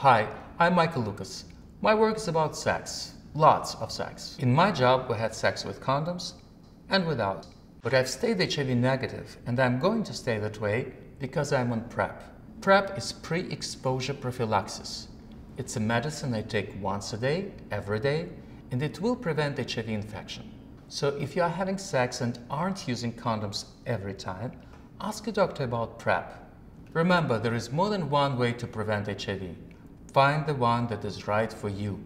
Hi, I'm Michael Lucas. My work is about sex, lots of sex. In my job, we had sex with condoms and without. But I've stayed HIV negative and I'm going to stay that way because I'm on PrEP. PrEP is pre exposure prophylaxis. It's a medicine I take once a day, every day, and it will prevent HIV infection. So if you are having sex and aren't using condoms every time, ask a doctor about PrEP. Remember, there is more than one way to prevent HIV. Find the one that is right for you.